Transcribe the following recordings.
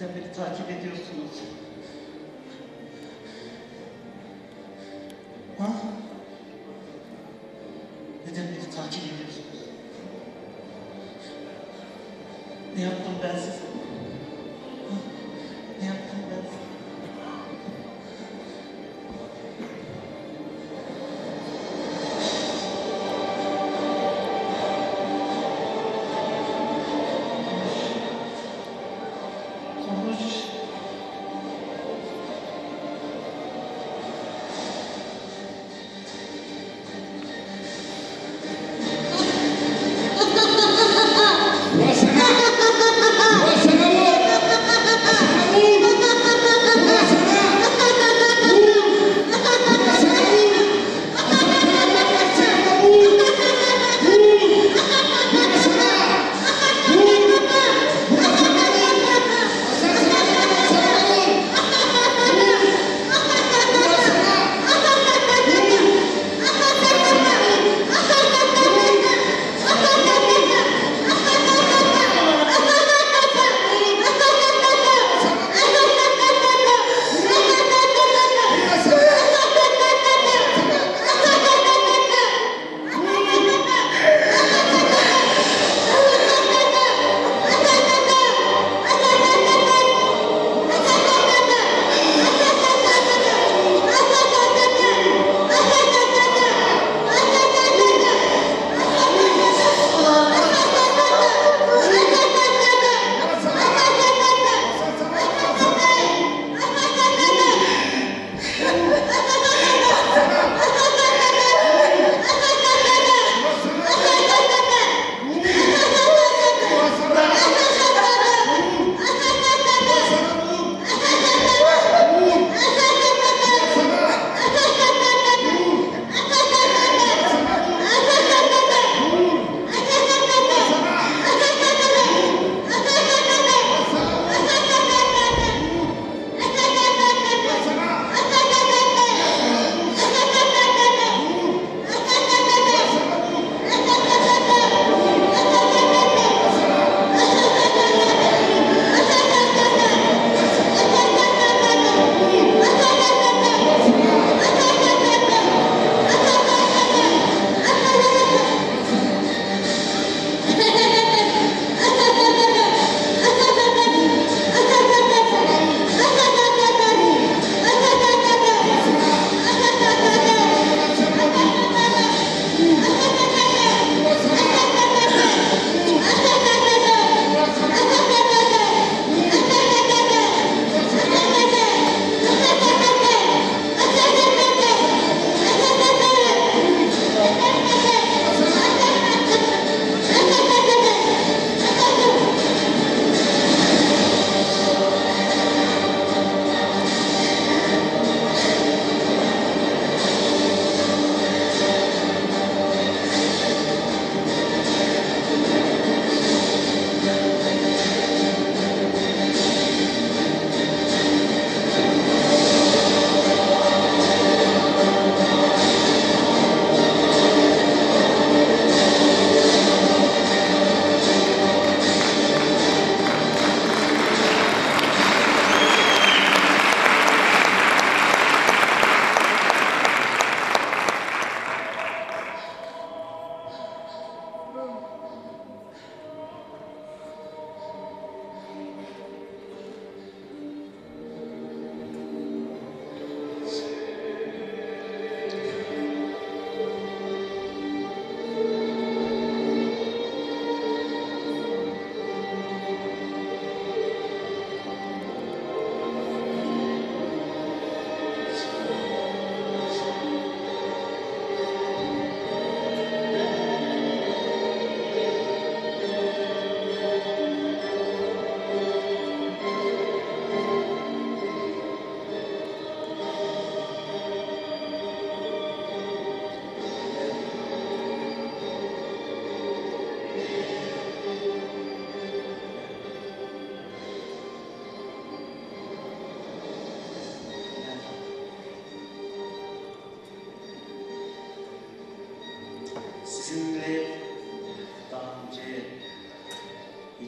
Beni takip ediyorsunuz?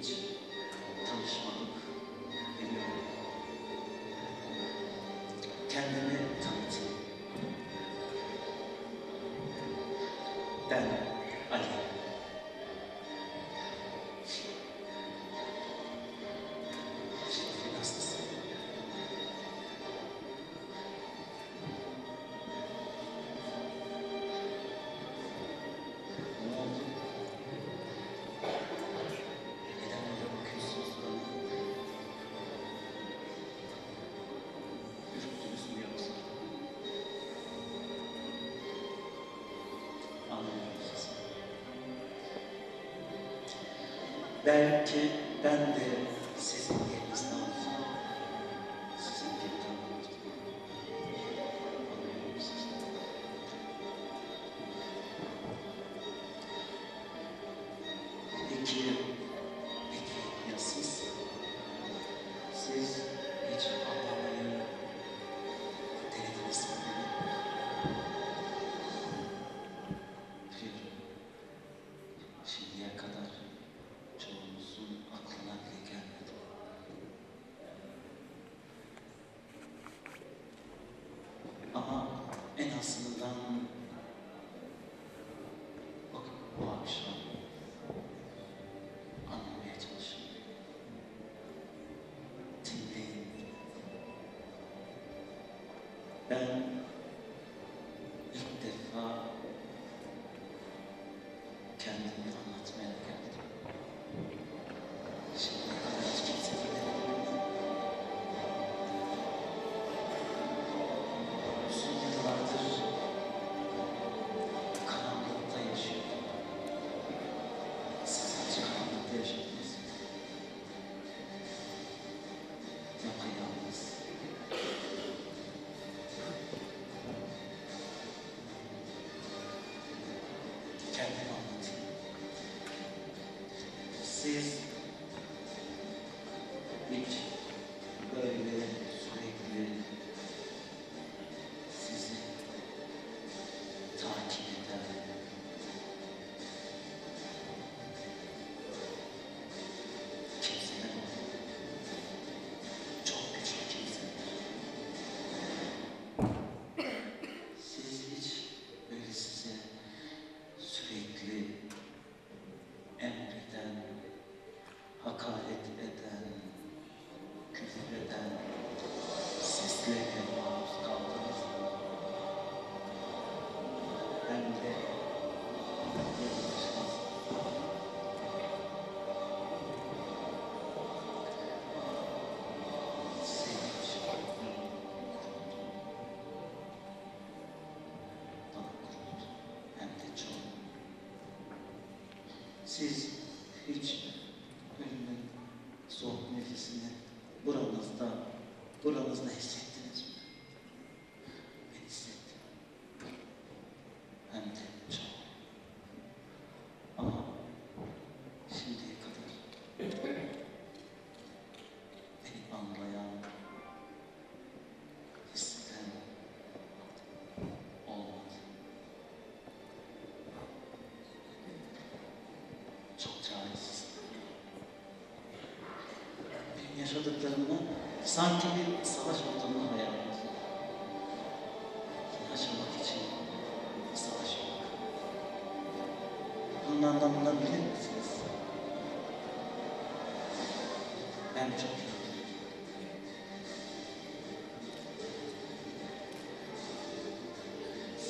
hiç tanışmadık, bilmiyorum. Kendimi belki ben de ben ilk defa kendimi Siz hiç ölümün soğuk nefesini buranızda, buranızda hissedin. çaresiz. Benim yaşadıklarımı sanki bir savaş ortamını hayal ediyorum. Yaşamak için savaş yok. Bunun anlamını bilir misiniz? Ben çok yoruldum.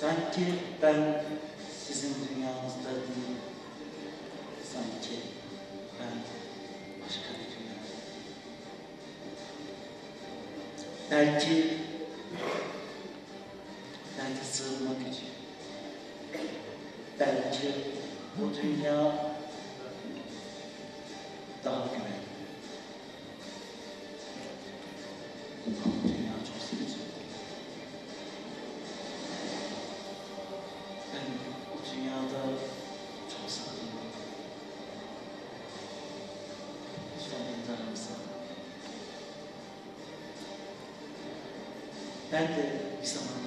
Sanki ben sizin dünyanızda değilim sanki ben başka bir dünyada. Belki belki sığınmak için belki bu dünya daha güvenli. Dante di Stamattina.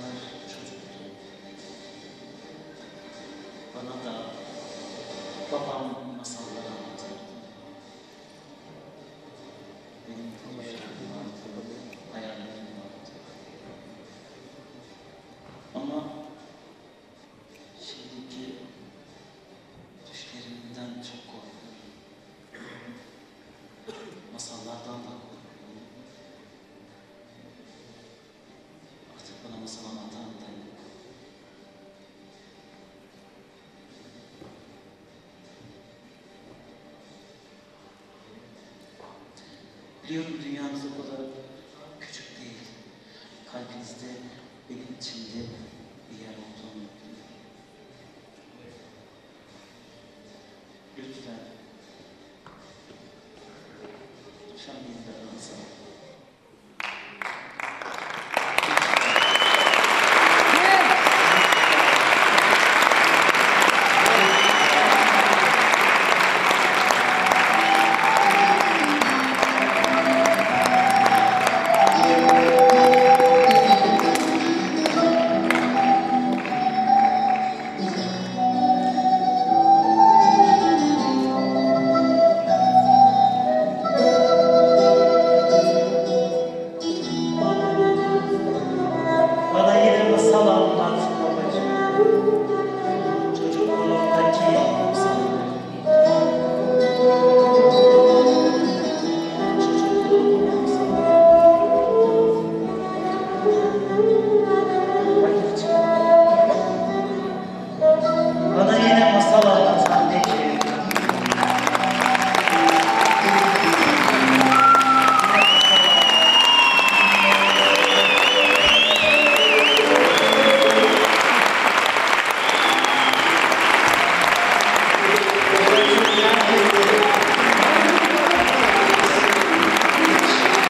Biliyorum dünyanız o kadar küçük değil. Kalbinizde benim içimde